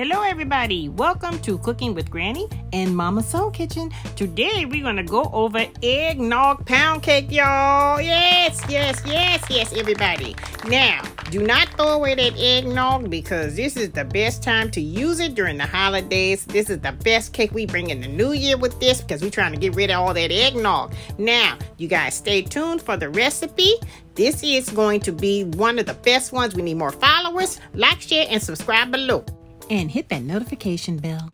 Hello, everybody. Welcome to Cooking with Granny and Momma Soul Kitchen. Today, we're going to go over eggnog pound cake, y'all. Yes, yes, yes, yes, everybody. Now, do not throw away that eggnog because this is the best time to use it during the holidays. This is the best cake we bring in the new year with this because we're trying to get rid of all that eggnog. Now, you guys stay tuned for the recipe. This is going to be one of the best ones. We need more followers. Like, share, and subscribe below and hit that notification bell.